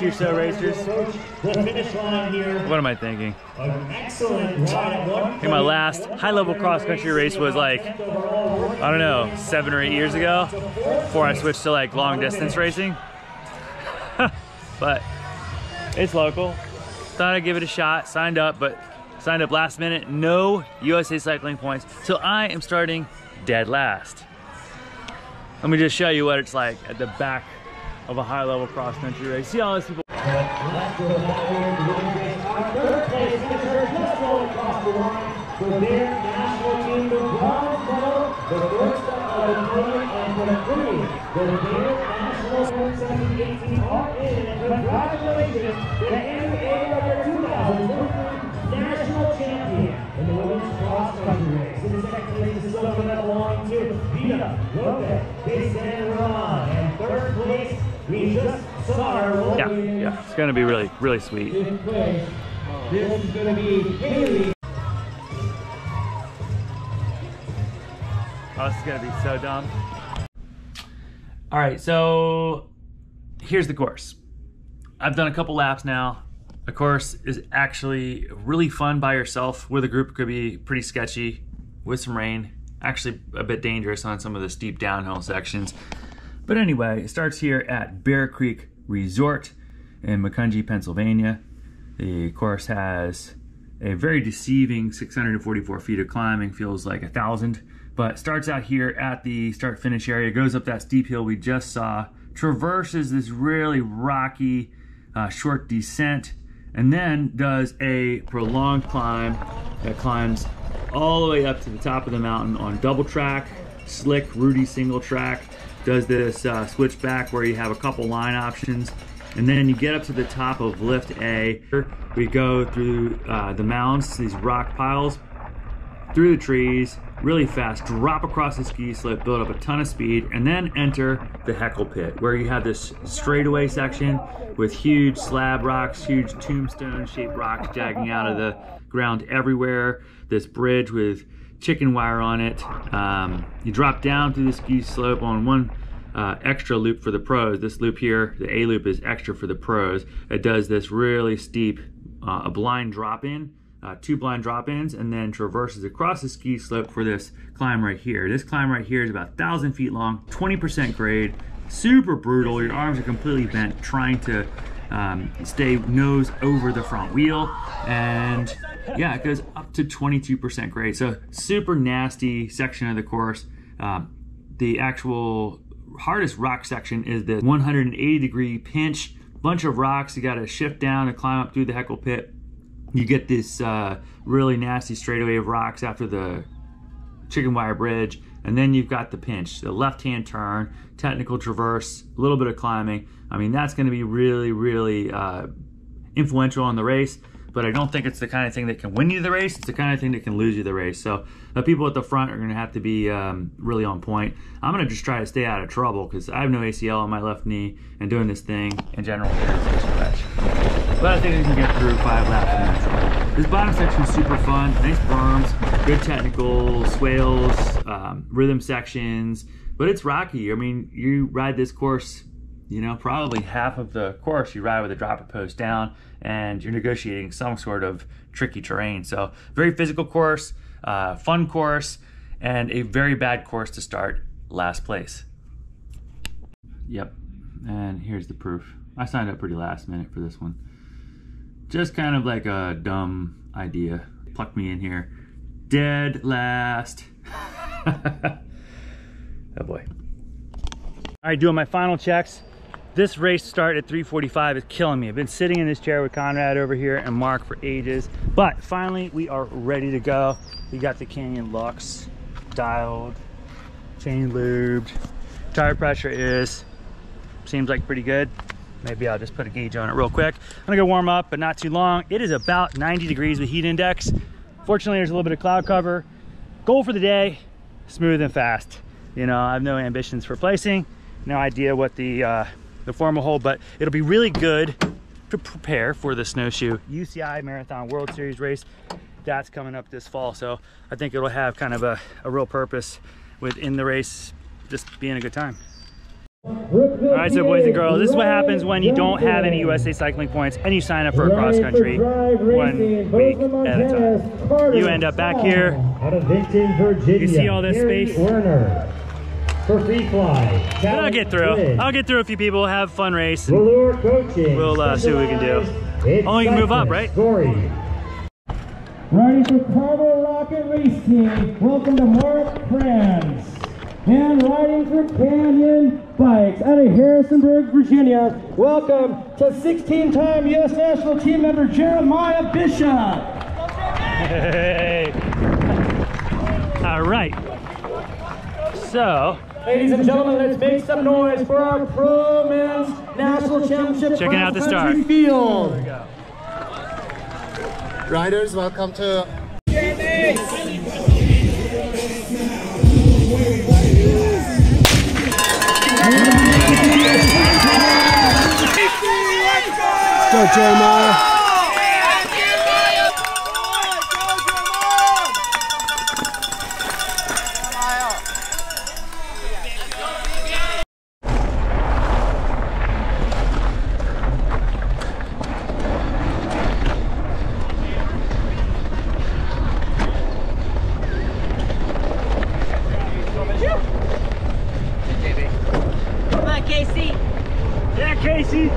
60 or so racers. The finish line here. What am I thinking? An excellent ride at one. I think my last high level cross country race was like, I don't know, seven or eight years ago before I switched to like long distance racing. but it's local. Thought I'd give it a shot, signed up, but signed up last minute. No USA Cycling points. So I am starting dead last. Let me just show you what it's like at the back of a high level cross country race. See all those people. National team, the bronze medal, the first of the million and the three. The Bear National 1718 are in, and congratulations to Amy Ager, 2013 national champion in the women's cross country race. In the second place, belonging to Vita Lopez it's gonna be really, really sweet. This is going to be. Oh, this is gonna be so dumb. All right, so here's the course. I've done a couple laps now. The course is actually really fun by yourself. With a group, could be pretty sketchy with some rain. Actually, a bit dangerous on some of the steep downhill sections. But anyway, it starts here at Bear Creek Resort in Macungie, Pennsylvania. The course has a very deceiving 644 feet of climbing, feels like a thousand, but starts out here at the start finish area, goes up that steep hill we just saw, traverses this really rocky uh, short descent, and then does a prolonged climb that climbs all the way up to the top of the mountain on double track, slick Rudy single track, does this uh, switch back where you have a couple line options, and then you get up to the top of lift A. We go through uh, the mounds, these rock piles, through the trees, really fast, drop across the ski slope, build up a ton of speed, and then enter the Heckle Pit, where you have this straightaway section with huge slab rocks, huge tombstone shaped rocks jagging out of the ground everywhere, this bridge with chicken wire on it. Um, you drop down through the ski slope on one uh, extra loop for the pros. This loop here, the A loop is extra for the pros. It does this really steep, uh, a blind drop in, uh, two blind drop ins, and then traverses across the ski slope for this climb right here. This climb right here is about 1,000 feet long, 20% grade, super brutal. Your arms are completely bent trying to um, stay nose over the front wheel. And yeah, it goes up to 22% grade. So super nasty section of the course. Um, the actual hardest rock section is the 180 degree pinch, bunch of rocks. You got to shift down and climb up through the Heckle Pit. You get this uh, really nasty straightaway of rocks after the chicken wire bridge, and then you've got the pinch, the left hand turn, technical traverse, a little bit of climbing. I mean, that's going to be really, really uh, influential on the race but I don't think it's the kind of thing that can win you the race. It's the kind of thing that can lose you the race. So the people at the front are going to have to be um, really on point. I'm going to just try to stay out of trouble because I have no ACL on my left knee and doing this thing in general isn't too much. But I think we can get through five laps in that. This bottom section is super fun. Nice berms, good technical, swales, um, rhythm sections, but it's rocky. I mean, you ride this course you know, probably half of the course you ride with a dropper post down and you're negotiating some sort of tricky terrain. So very physical course, uh, fun course, and a very bad course to start last place. Yep, and here's the proof. I signed up pretty last minute for this one. Just kind of like a dumb idea. Plucked me in here. Dead last. oh boy. All right, doing my final checks. This race start at 345 is killing me. I've been sitting in this chair with Conrad over here and Mark for ages, but finally we are ready to go. We got the Canyon Lux dialed, chain lubed. Tire pressure is, seems like pretty good. Maybe I'll just put a gauge on it real quick. I'm gonna go warm up, but not too long. It is about 90 degrees with heat index. Fortunately, there's a little bit of cloud cover. Goal for the day, smooth and fast. You know, I have no ambitions for placing, no idea what the uh, the formal hole, but it'll be really good to prepare for the snowshoe UCI Marathon World Series race. That's coming up this fall. So I think it'll have kind of a, a real purpose within the race, just being a good time. All right, so boys and girls, this is what happens when you don't have any USA cycling points and you sign up for a cross country one week at a time. You end up back here. Out of Vinton, Virginia. You see all this space? Werner. For free fly. But I'll get through. I'll get through a few people, have a fun race. Velour coaching. We'll, uh, see what we can do. Specialized Oh, you can move up, right? Gory. Riding for Carver Rocket Race Team, welcome to Mark Kranz. And riding for Canyon Bikes out of Harrisonburg, Virginia, welcome to 16-time U.S. National Team member Jeremiah Bishop. Hey. All right. So, Ladies and gentlemen, let's make some noise for our Pro Men's National Championship Checking out the cross-country start. field. Riders, welcome to Go Jeremiah. Come on, Casey. yeah, Casey.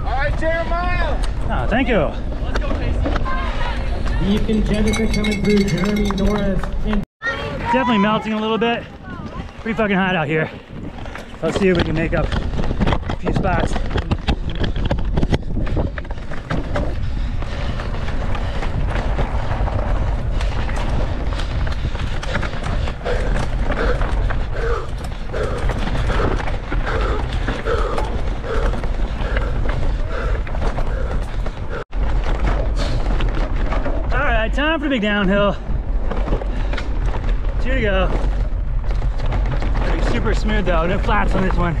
All right, Jeremiah. Thank you. Ethan Jessica coming through, Jeremy Norris, and Definitely melting a little bit. Pretty fucking hot out here. Let's see if we can make up a few spots. All the big downhill. Two to go. Super smooth though, no flats on this one.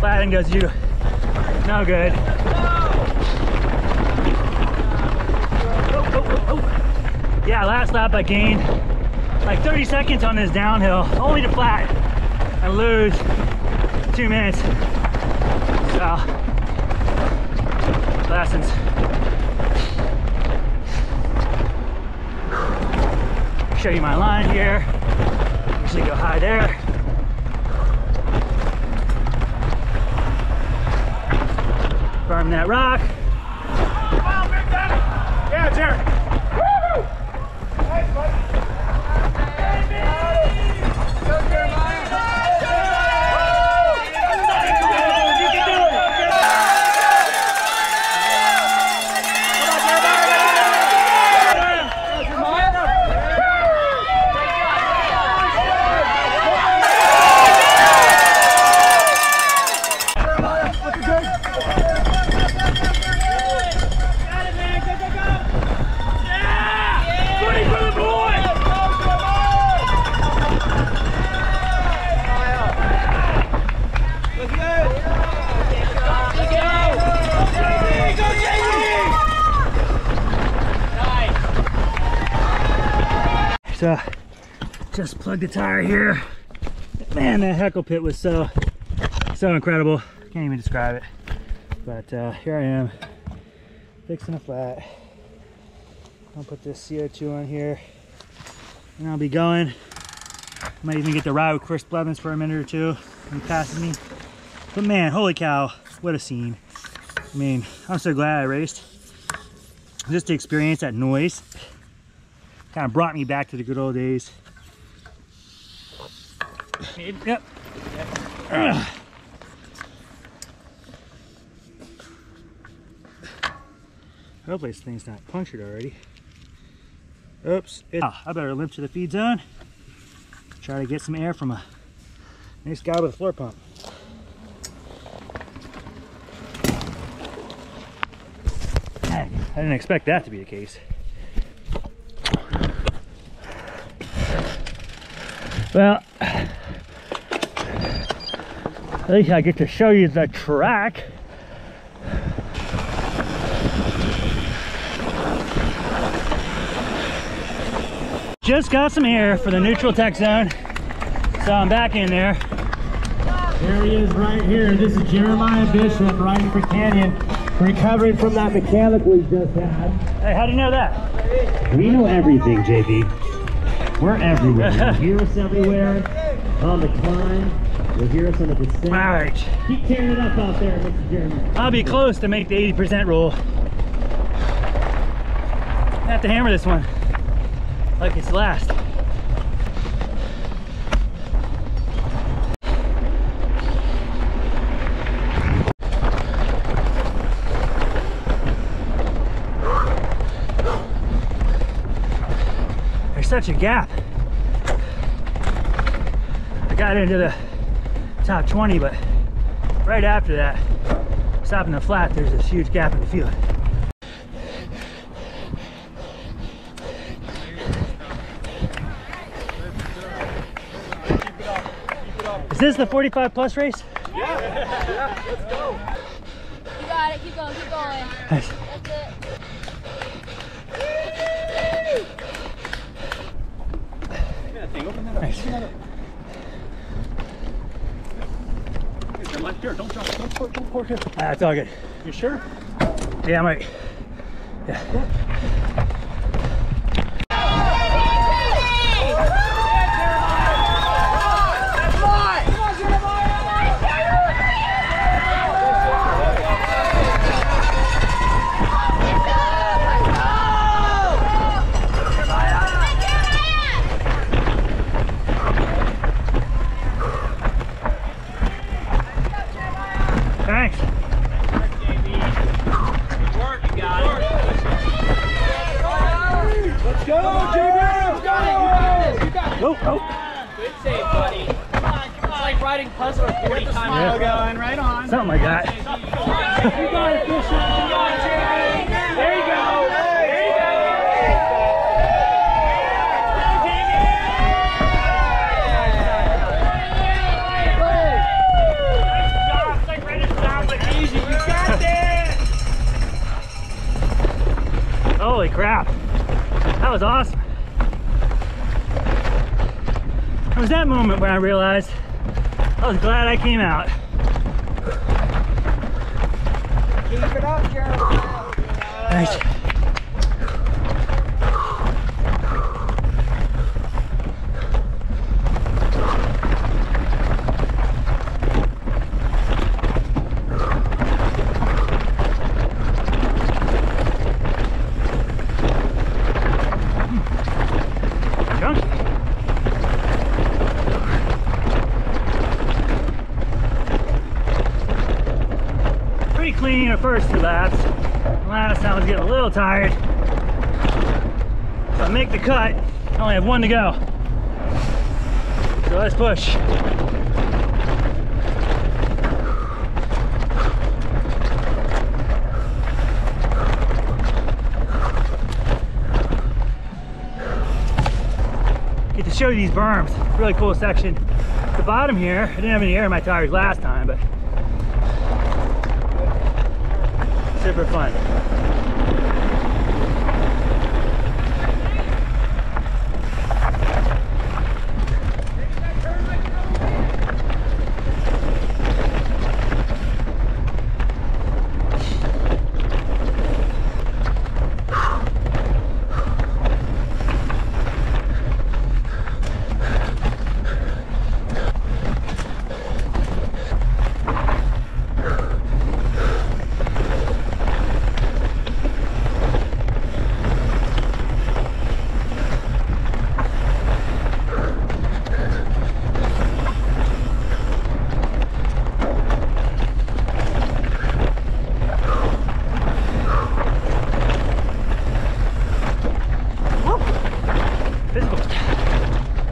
Flatting does you no good. Oh, oh, oh, oh. Yeah, last lap I gained like 30 seconds on this downhill, only to flat and lose two minutes. So, lessons. Show you my line here. Usually go high there. Farm that rock. Yeah, Jerry. Plugged the tire here. Man, that heckle pit was so so incredible. Can't even describe it. But uh, here I am, fixing a flat. I'll put this CO2 on here, and I'll be going. Might even get to ride with Chris Blevins for a minute or two. He passes me. But man, holy cow, what a scene. I mean, I'm so glad I raced. Just to experience that noise kind of brought me back to the good old days. Yep. Ugh. Hopefully this thing's not punctured already. Oops. It, oh, I better limp to the feed zone. Try to get some air from a nice guy with a floor pump. Dang, I didn't expect that to be the case. Well, At least I get to show you the track. Just got some air for the neutral tech zone. So I'm back in there. There he is right here. This is Jeremiah Bishop riding for Canyon, recovering from that mechanic we just had. Hey, how do you know that? We know everything, JB. We're everywhere. Hear us everywhere on the climb. You'll hear us on the descent. All right. Keep tearing it up out there, Mr. Jeremy. I'll be close to make the 80% rule. I have to hammer this one like it's last. There's such a gap. I got into the top 20, but right after that, stopping the flat, there's this huge gap in the field. Is this the 45 plus race? You got it. Keep going. Keep going. Nice. That's it. Nice. Ah, it's all good. You sure? Yeah, I'm right. Yeah. Puzzle 40 times. Smile going, right on. Something like that. You got it, Bishop. You got it, JB. There you go. There you Holy crap. That was awesome. It was that moment when I realized I was glad I came out. Keep it up, Jeremiah. Chunky. Pretty clean the first two laps. Last I was getting a little tired. So I make the cut. I only have one to go. So let's push. Get to show you these berms. Really cool section. The bottom here, I didn't have any air in my tires last time, super fun.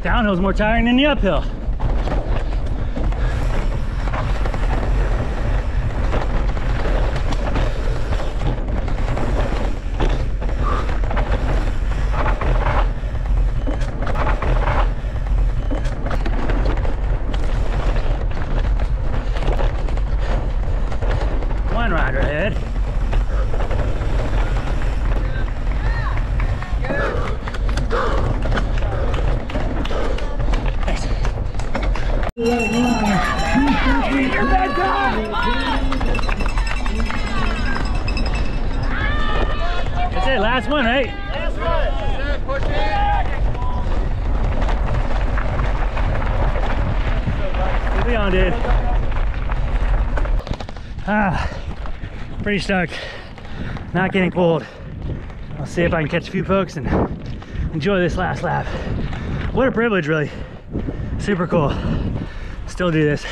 Downhill's more tiring than the uphill. On, dude. Ah, pretty stoked. Not getting pulled. I'll see if I can catch a few folks and enjoy this last lap. What a privilege, really. Super cool. Still do this.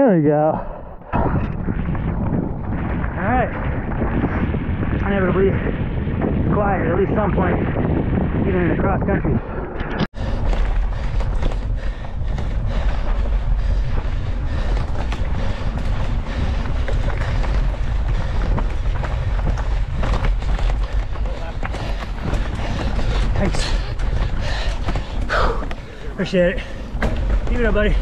There we go. All right. Inevitably quiet at least some point, even in the cross country. Thanks. Appreciate it. Keep it up, buddy.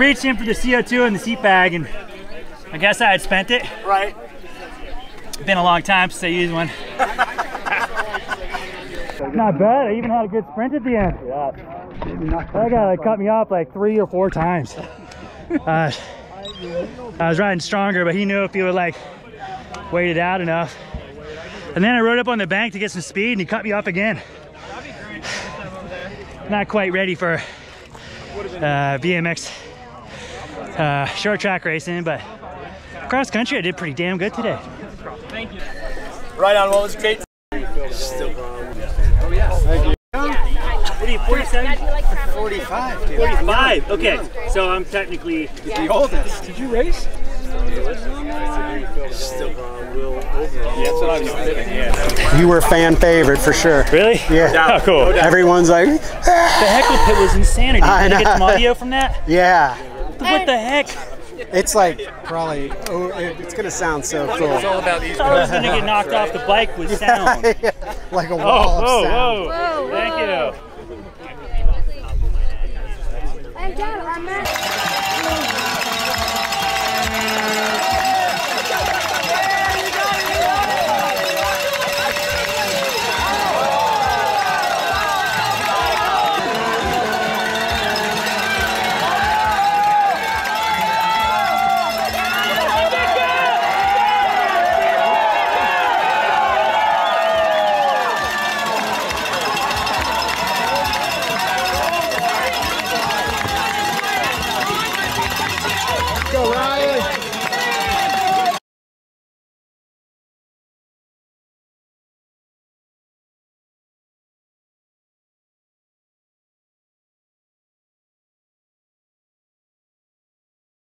Reached in for the CO2 in the seat bag and I guess I had spent it. Right. Been a long time since I used one. Not bad. I even had a good sprint at the end. Yeah. That guy like cut me off like three or four times. Uh, I was riding stronger, but he knew if he would like wait it out enough. And then I rode up on the bank to get some speed and he cut me off again. Not quite ready for uh, BMX uh, short track racing, but cross country I did pretty damn good today. Right on. What was great? Oh What are you, 47? 45, 45. Okay, so I'm technically The oldest. Did you race? You were fan favorite for sure. really. Yeah. Oh, cool. The Everyone's like, the heckle pit was insanity. I Did you get some know. audio from that? yeah. What the heck? It's like probably, oh, it's gonna sound so cool. I thought I was gonna get knocked off the bike with sound. like a Oh, wall whoa, of sound. whoa. Thank you. Hey, Dad, I'm